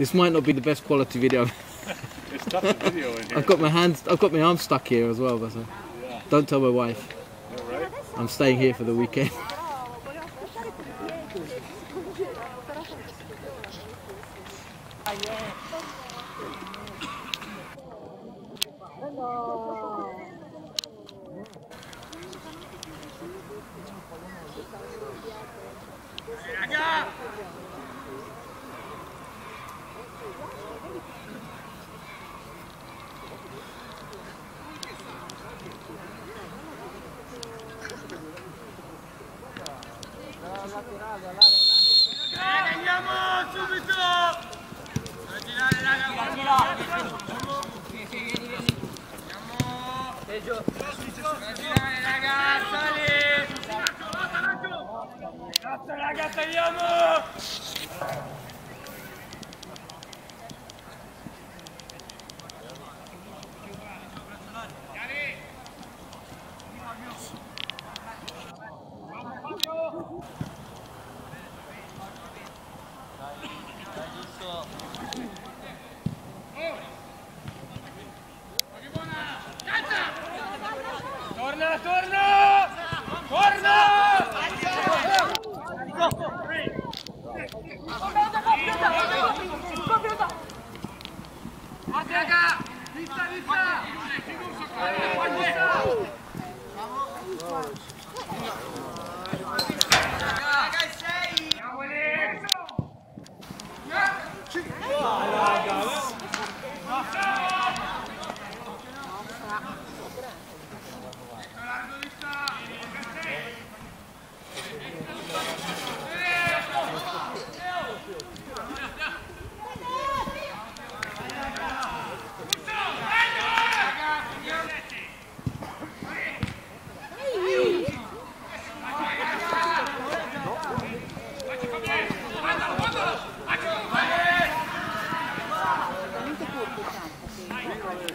This might not be the best quality video. It's tough to video in here. I've got my hands, I've got my arms stuck here as well, but uh, Yeah. don't tell my wife. Right. I'm staying here for the weekend.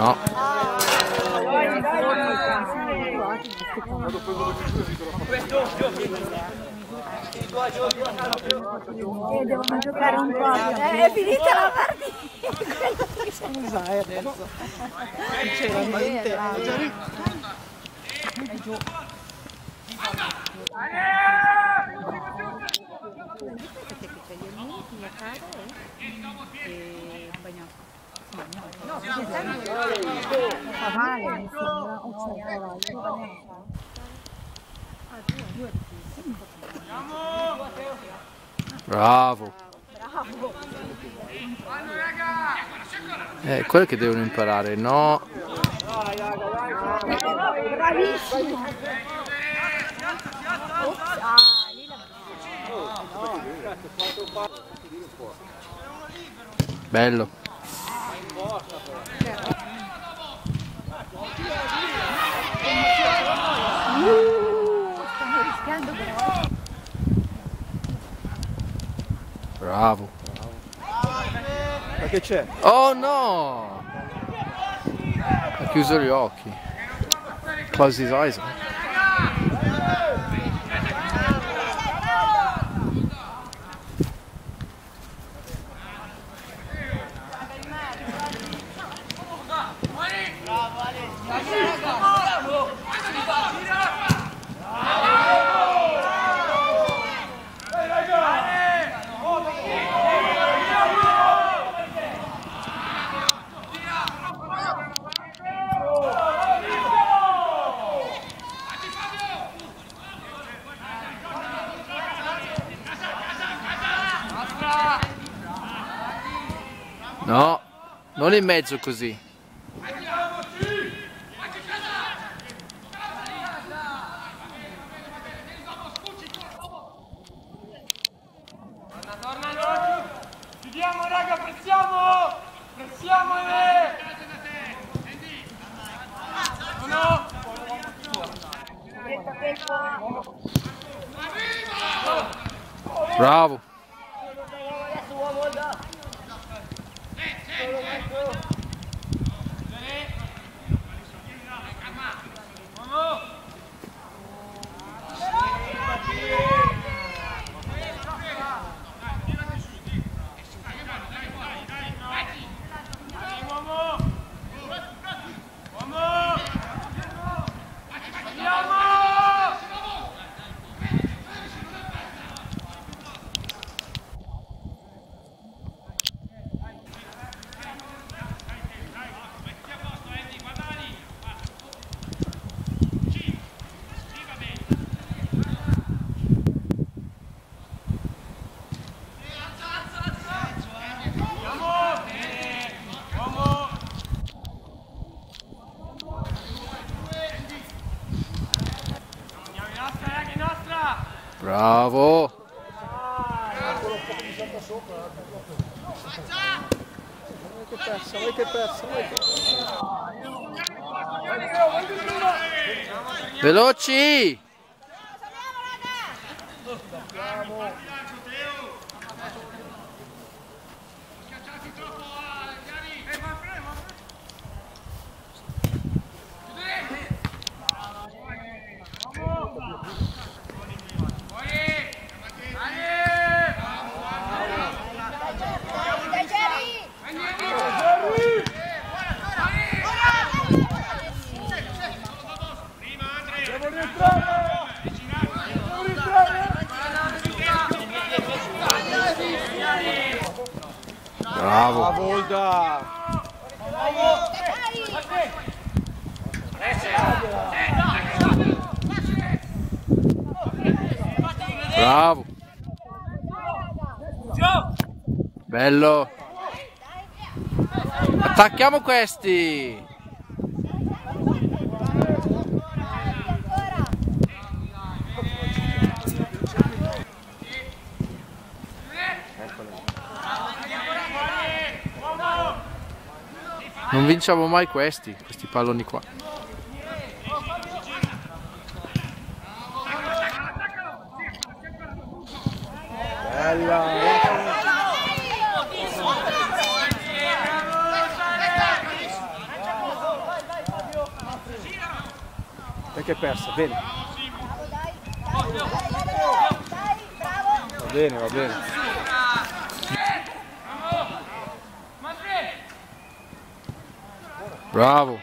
No, Eh, devono giocare un po'. Eh, è finita la partita. Scusa, eh, adesso. C'era niente. Fa male, mi sembra. O c'è cavallo. bravo. Vanno raga! È quello che devono imparare, no? Bravissimo. Ah, lì la Bello. stanno rischiando però. Bravo. Ma che c'è? Oh no! Ha chiuso gli occhi. Close his eyes. In mezzo così. Chiudiamo raga, pressiamo! Passiamole! Uno! Bravo. Nostra, ragazzi, Bravo. Veloci. Bravo. Volda! Bravo. Bello. Attacchiamo questi. Non vinciamo mai questi, questi palloni qua. Bella! E che persa, bene. Va bene, va bene. Bravo,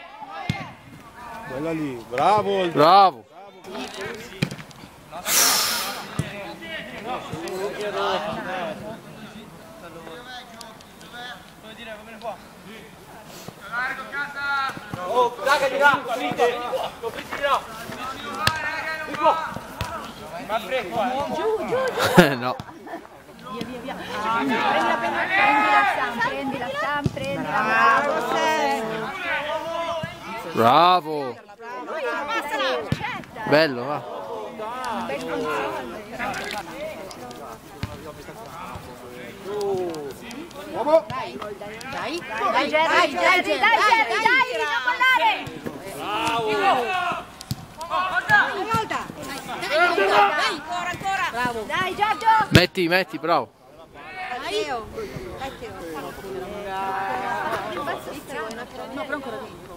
Bella lì, bravo Volda! bravo. Largo, casa! no. Prendi la Sam, prendi la Sam, Bravo. Bello, va. Dai, dai, Jerry, dai, Jerry, dai, dai, non mollare! Dai, Giorgio! Metti, metti, bravo.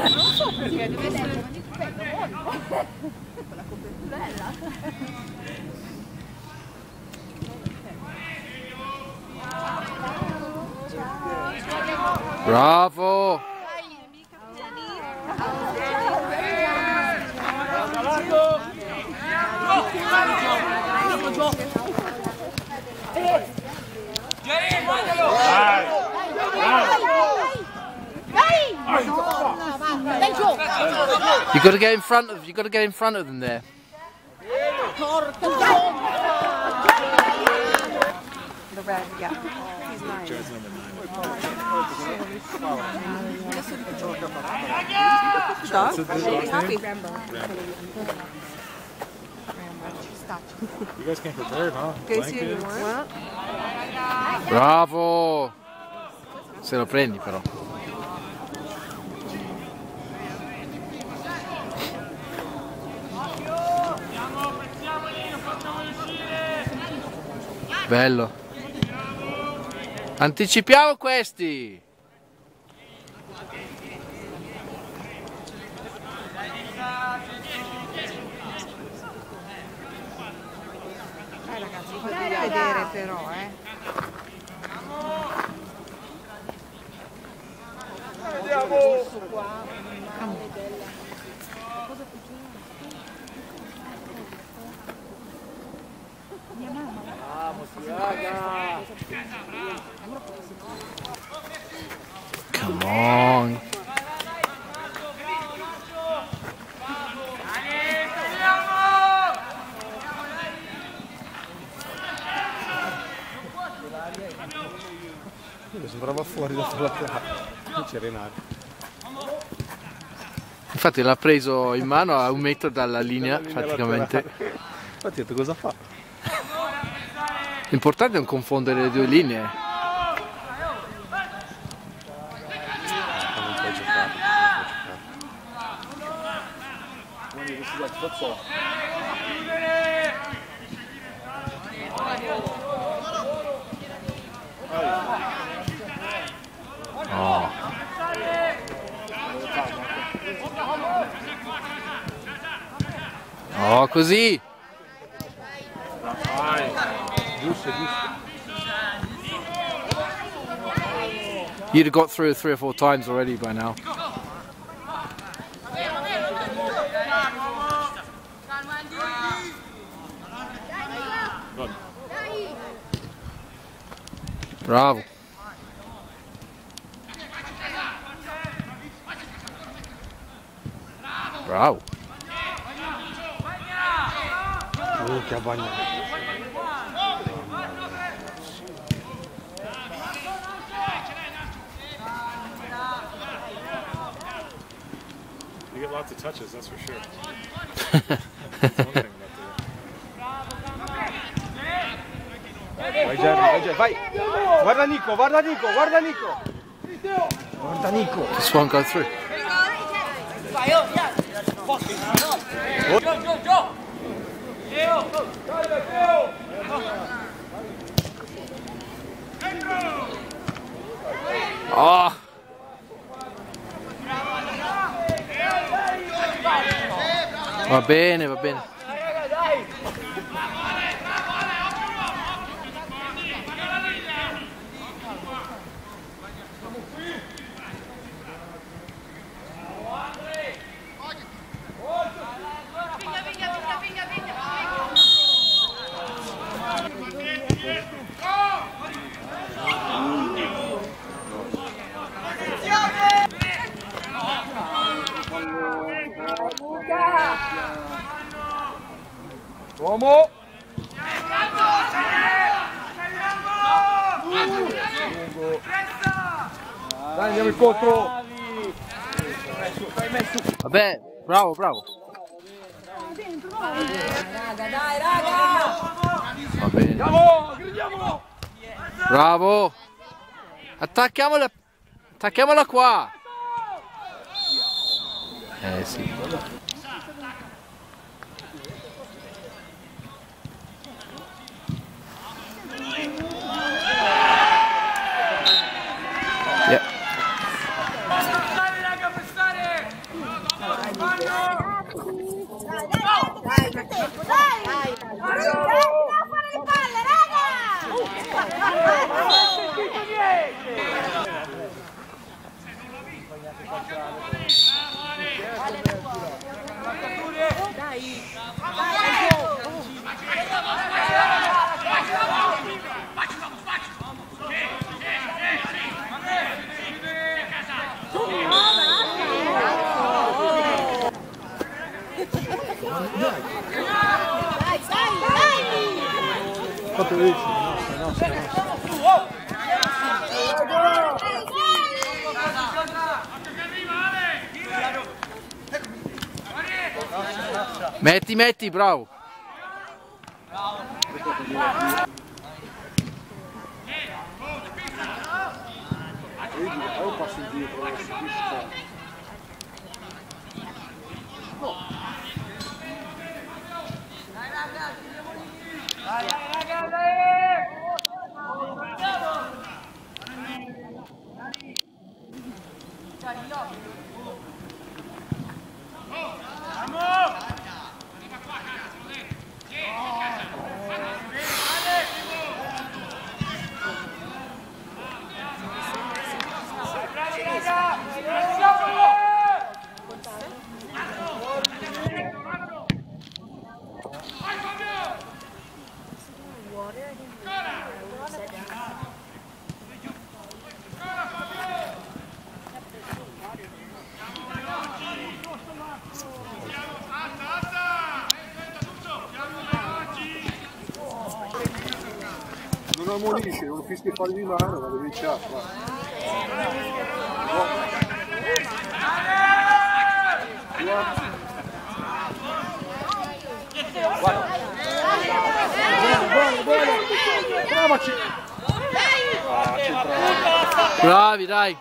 Non so perché, deve essere giù! You gotta get in front of you gotta get in front of them there. The red, yeah. He's nine. Dog? Happy. You guys came prepared, huh? Bravo! Se lo prendi però. Bello. Anticipiamo questi. Eh ragazzi, fatevi vedere però, eh. Come on. Sembrava fuori da quella c'era in aria. Infatti l'ha preso in mano a un metro dalla linea praticamente. Infatti ho detto cosa fa? L'importante è non confondere le due linee. Oh. Oh, così. You'd have got through three or four times already by now. Bravo. Bravo. Minchia bagna. Lots of touches, that's for sure. One Vai Jerry, vai vai! Guarda Nico, guarda Nico, guarda Nico! Guarda Nico! This won't go through. Oh. Va bene, va bene. Uomo! Dai, andiamo incontro! Vabbè, bravo, bravo. Va bene. Andiamo! Gridiamo! Bravo. Attacchiamola. Attacchiamola qua. Eh sì. Yeah. Dai, raga, prestare! Metti, bravo. Non ammonisce, non fischi falli di mano, ma devi iniziare. va. Bravaci! Ah, centrale. Bravi, dai.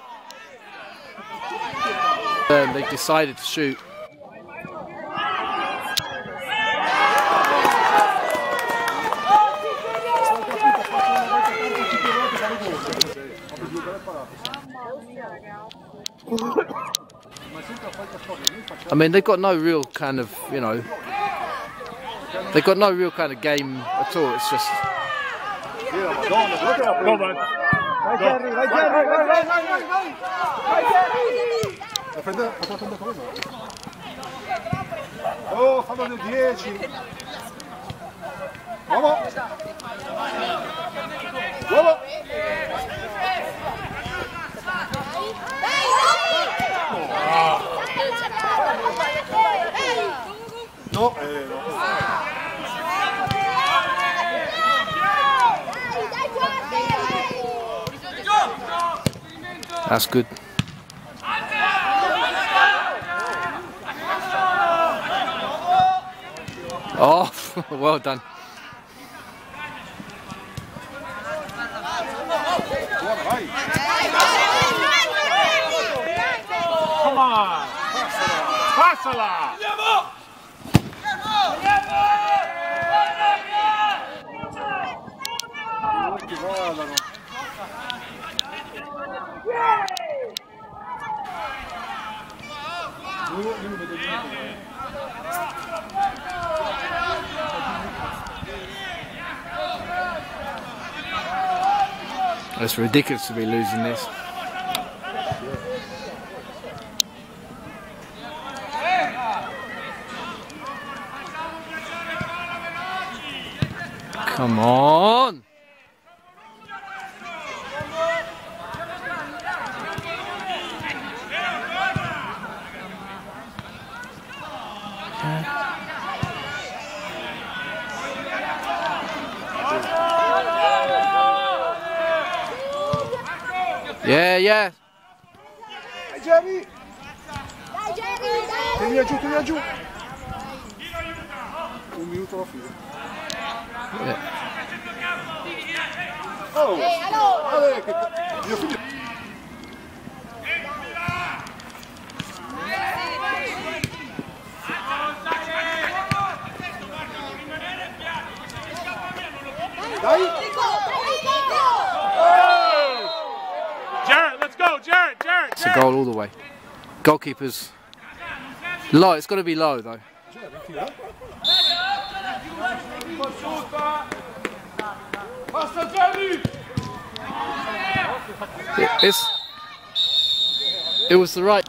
And they decided to shoot. I mean, they've got no real kind of, you know, they've got no real kind of game at all. It's just, vai, vai, vai, vai! Vai Jerry! La prende, la prende come Oh, fallo del 10! Uomo! Uomo! No, eh, no. that's good. Oh, well done. Buona, vai! Come on! Passala! Non ti vadano. Io, io non vedo niente. It's ridiculous to be losing this. Come on! Yeah, yeah. Vai Jerry! Tieni giù, tieni giù! Un minuto alla fine. yeah. Oh! Ale, che... Mio figlio... All the way. Goalkeepers. Low, it's got to be low though. It, it's. It was the right.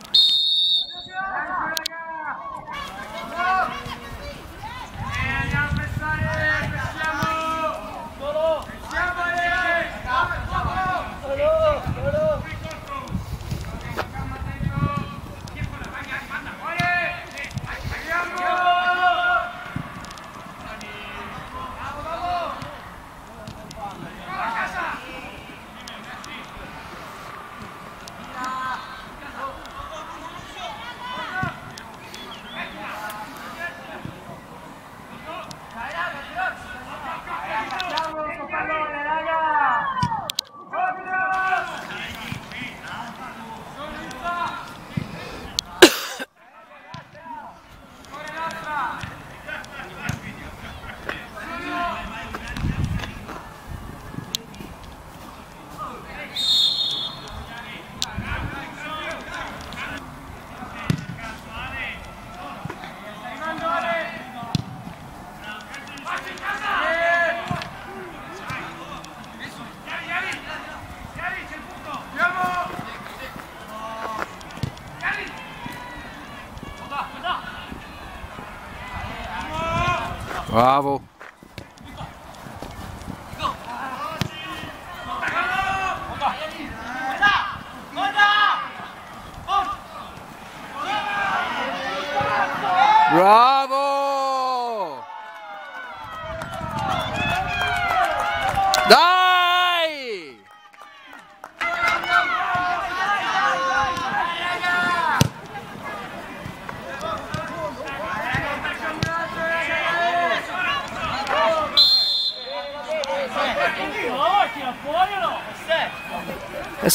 Bravo!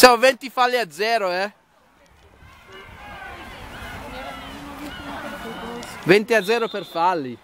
Siamo 20 falli a zero, eh? 20 a 0 per falli.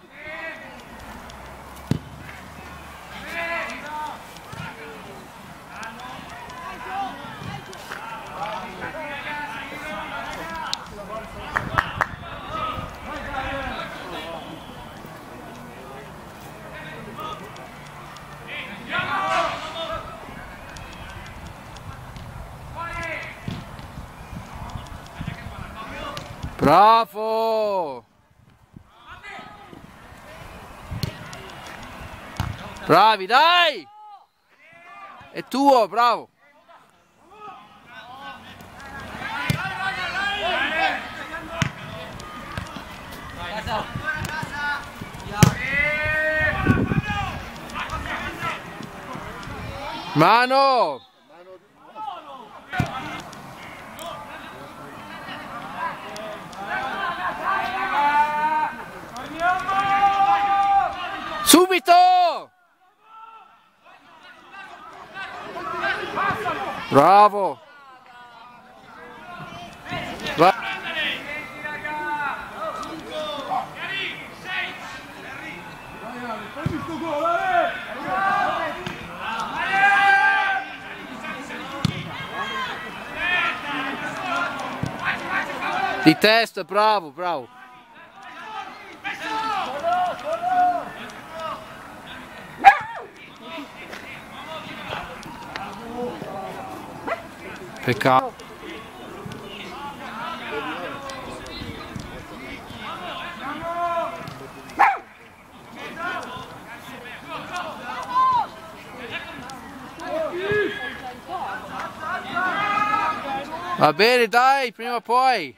Bravo! Bravi, dai! È tuo, bravo! Mano! Subito! Bravo! Va- Di testa, bravo, bravo. Peccato. Va bene, dai, prima o poi.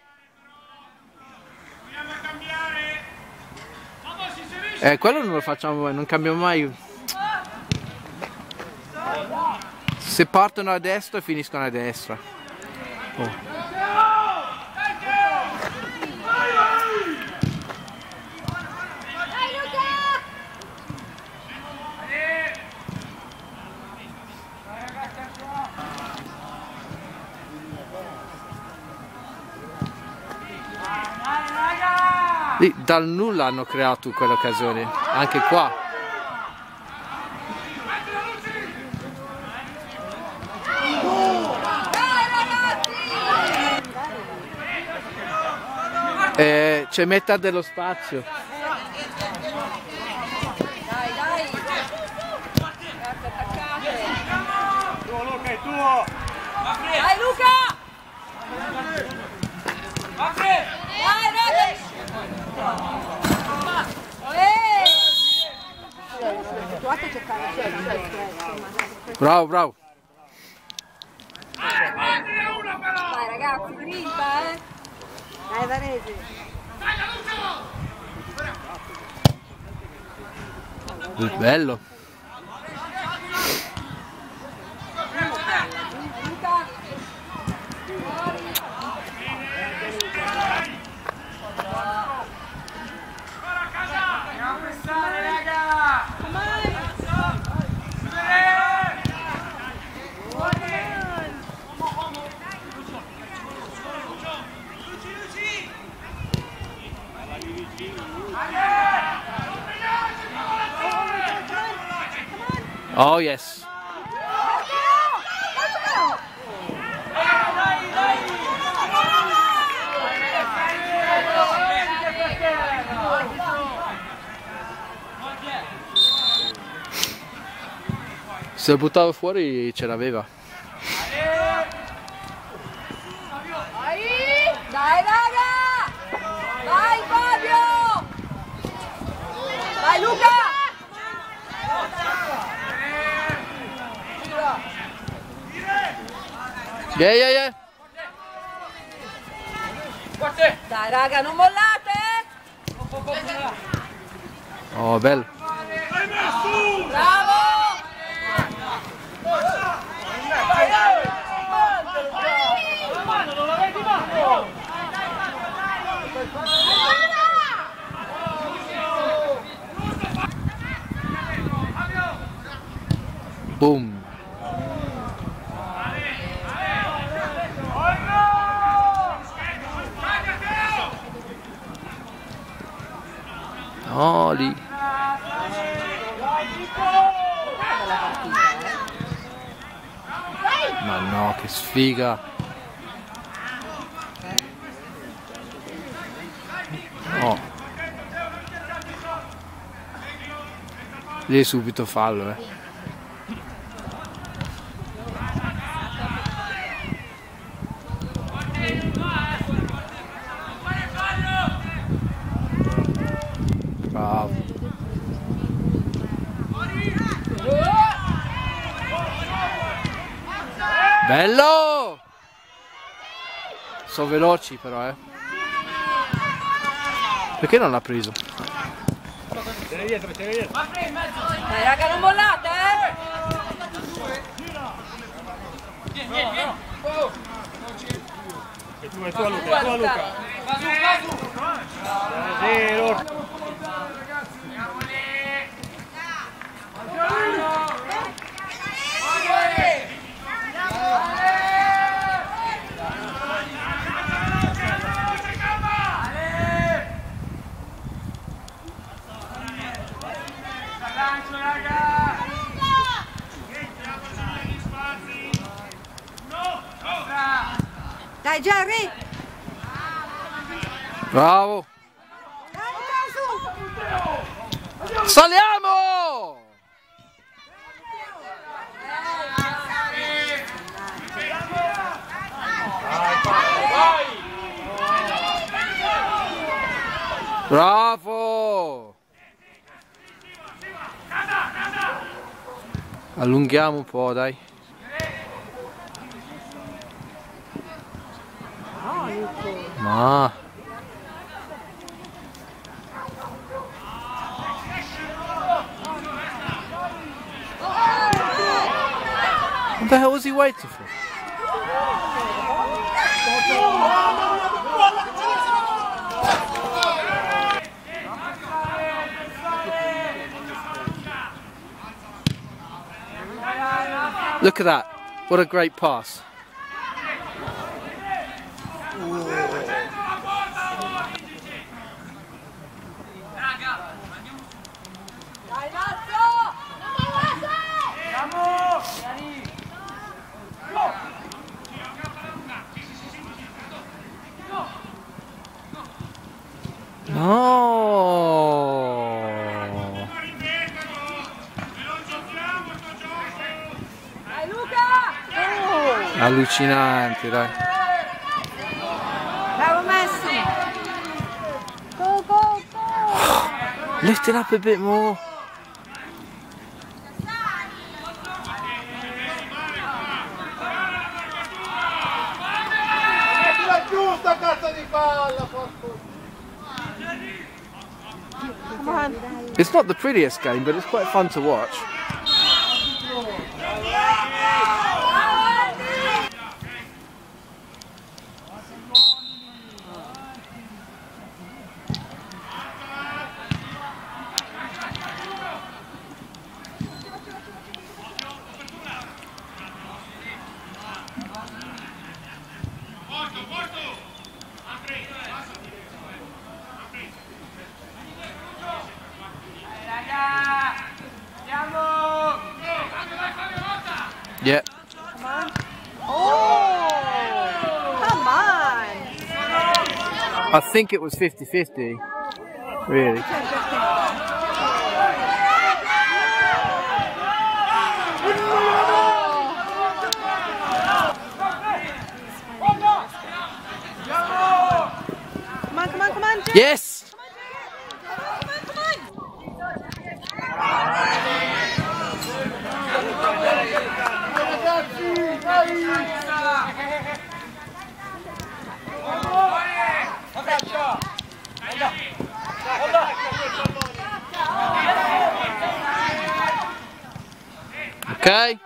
Eh, quello non lo facciamo mai, non cambiamo mai. Se partono a destra finiscono a destra. Oh. Lì, dal nulla hanno creato quell'occasione, anche qua. Eh, c'è metà dello spazio. Dai Luca! Dai Rade! Bravo, bravo. Dai ragazzi, grinta eh! Dai Varese! Bello. Oh yes. Se lo buttavo fuori ce l'aveva. Dai raga! Vai Fabio! Vai Luca! Yeah, yeah, yeah. Dai raga, non mollate! Oh, bello. Bravo! Boom. No. Ma no, che sfiga. No. Lì è subito fallo, eh. Bravo. Bello! Sono veloci però, eh. Perché non l'ha preso? Tieni dietro, tieni dietro. Dai raga, non mollate, eh! È tua, è tua Luca, è tua Luca. Zero. Dai Jerry! Bravo! Saliamo! Bravo! Allunghiamo un po', dai. Ma the hell was he waiting for? Look at that. What a great pass. Dai Mazzo! Non mollate! No. Dai Luca! Allucinante, dai. Bravo Messi! Go, go, go! Lift it up a bit more. La giusta cazzo di palla, porco. It's not the prettiest game, but it's quite fun to watch. Oh! Come on! I think it was 50-50. Really. Yes! Okay.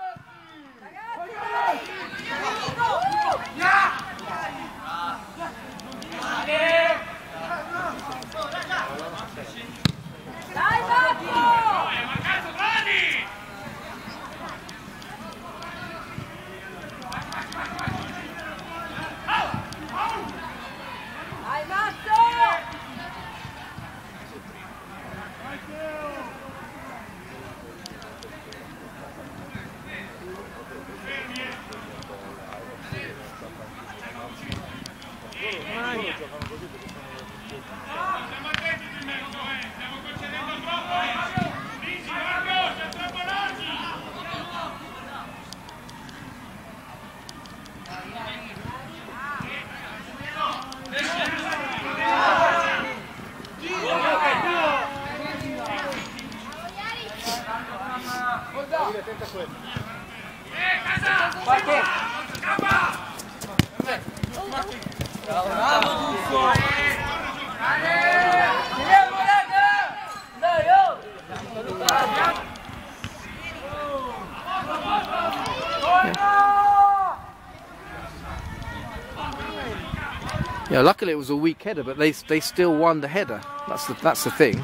Yeah, luckily it was a weak header, but they they still won the header. That's the that's the thing.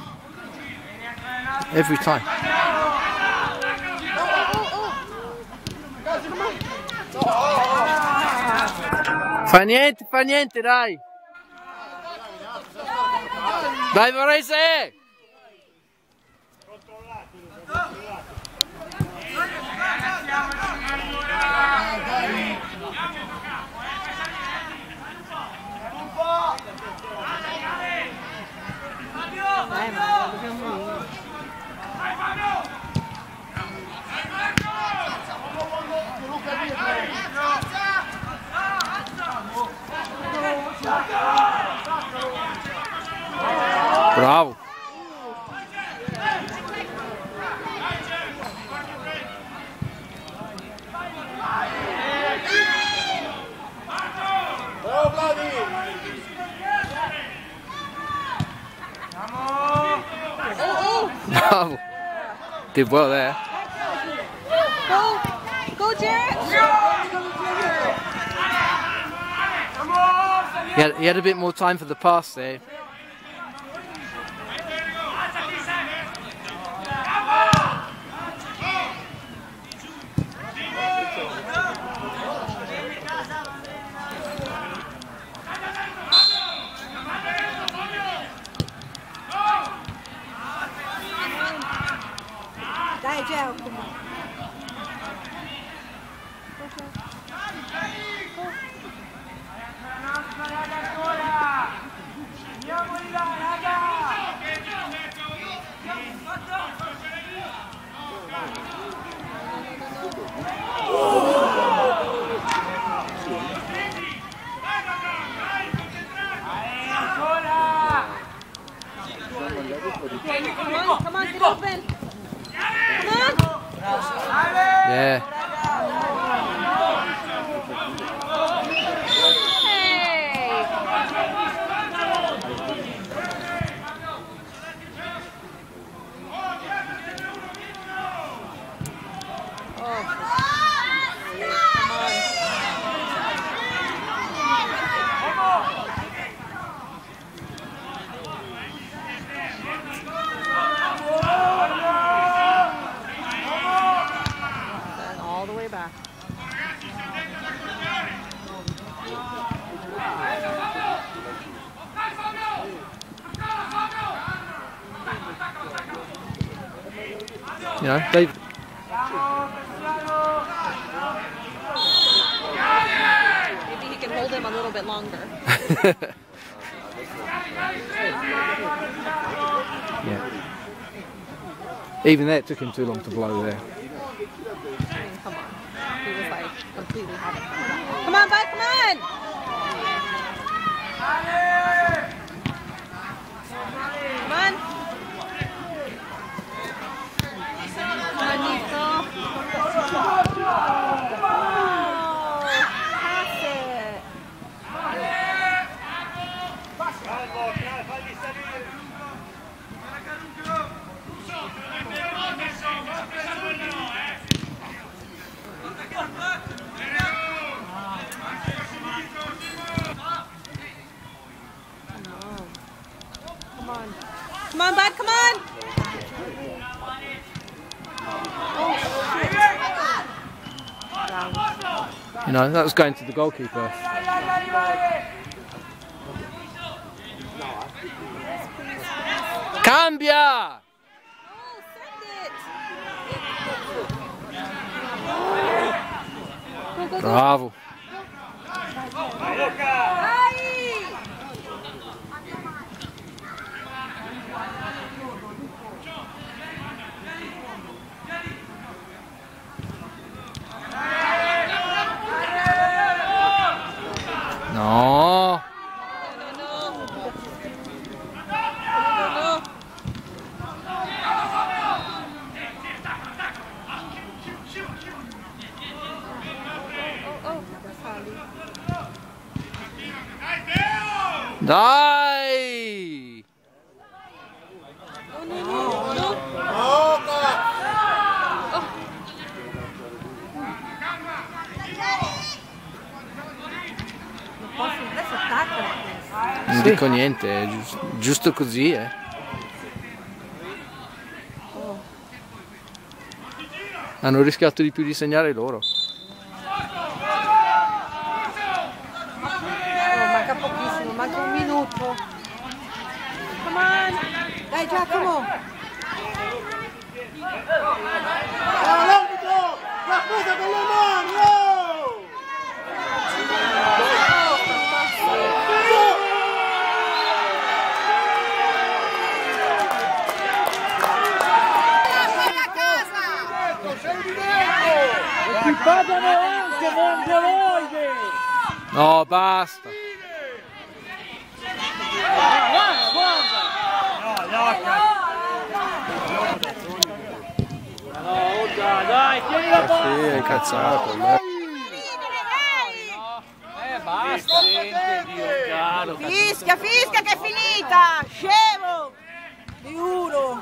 Every time. Fa niente, fa niente, dai. Dai Varese! Eh, ma dobbiamo dire. Bravo. Bravo Bravo. Did well there. Go! Go, Jarrett! He had, he had a bit more time for the pass there. Dai, Giacomo. Come on, come on, get open. Come on. Yeah. Hey. Then all the way back. You know, they Maybe he can hold him a little bit longer. yeah. Even that took him too long to blow there. I mean, come on. He was like completely having fun. Come on, bud, come on! Come on. Come on, Nico. Oh, pass it. On, bud, come on! You know, that was going to the goalkeeper. Cambia! Oh. Bravo. No. No, no. No, no. Oh, oh, falli. Dai! Oh, no, no, no. Adesso attaccano Non dico niente, è gius- giusto così, eh. Hanno rischiato di più di segnare loro. Oh, manca pochissimo, manca un minuto. Come on. Dai Giacomo! L'arbitro! La cosa con le mani! oh! Ti pagano anche mongoloide! No, basta. No, dai, dai, tieni la Sì, palla! hai cazzato. Eh, basta! Senti, Dio caro! Fischia, fischia che è finita! Scemo! Di uno!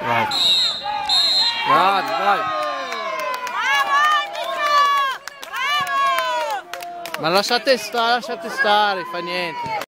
Vai. Bravi, vai. Ma lasciate stare, lasciate stare, fa niente.